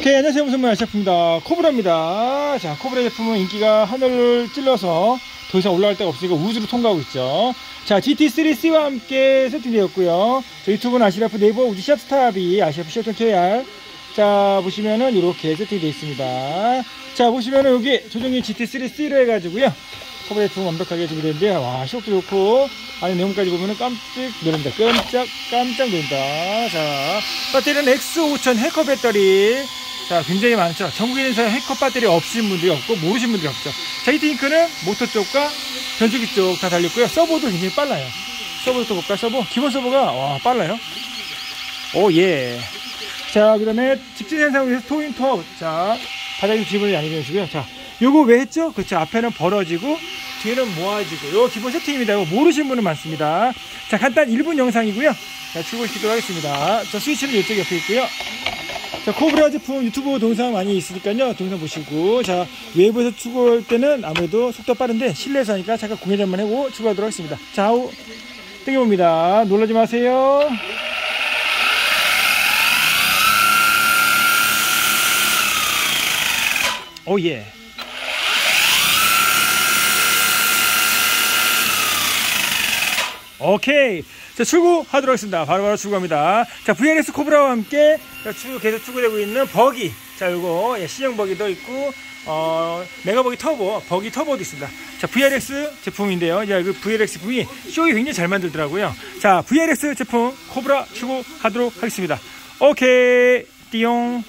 오케이, 안녕하세요. 무슨 말 셰프입니다. 코브라입니다. 자, 코브라 제품은 인기가 하늘을 찔러서 더 이상 올라갈 데가 없으니까 우주로 통과하고 있죠. 자, GT3C와 함께 세팅되었고요. 저 유튜브는 아시라프 네이버 우주 샷스탑이 아시라프 셔튼 KR. 자, 보시면은 이렇게 세팅되어 있습니다. 자, 보시면은 여기 조종이 GT3C로 해가지고요. 코브라 제품 완벽하게 준비되는데, 와, 시력도 좋고, 안에 내용까지 보면은 깜짝 놀랍니다. 깜짝, 깜짝 놀랍니다. 자, 배터리는 X5000 해커 배터리. 자, 굉장히 많죠. 전국인에서 해커 배터리 없으신 분들이 없고, 모르신 분들이 없죠. 자, heat sink는 모터 쪽과 변속기 쪽 다 달렸고요. 서보도 굉장히 빨라요. 서보부터 볼까? 서보? 기본 서보가, 와, 빨라요. 오, 예. 자, 그 다음에 직진 현상을 위해서 toe-in toe-out. 자, 바닥에 기본이 아니게 해주고요. 자, 요거 왜 했죠? 그렇죠. 앞에는 벌어지고, 뒤에는 모아지고. 요 기본 세팅입니다. 이거 모르시는 분은 많습니다. 자, 간단 1분 영상이고요. 자, 출고시키도록 하겠습니다. 자, 스위치는 이쪽 옆에 있고요. 자, 코브라 제품 유튜브 동영상 많이 있으니까요. 동영상 보시고. 자, 외부에서 출고할 때는 아무래도 속도 빠른데 실내에서 하니까 잠깐 공회전만 하고 출고하도록 하겠습니다. 자, 후, 땡겨봅니다. 놀라지 마세요. 오, 예. 오케이. 자, 출고하도록 하겠습니다. 바로바로 바로 출고합니다. 자, VRX 코브라와 함께 자, 출고, 계속 출고되고 있는 버기. 자, 요거, 예, 신형 버기도 있고, 어, 메가버기 터보, 버기 터보도 있습니다. 자, VRX 제품인데요. 자, 그 VRX 제품이 쇼이 굉장히 잘 만들더라고요. 자, VRX 제품 코브라 출고하도록 하겠습니다. 오케이. 띠용.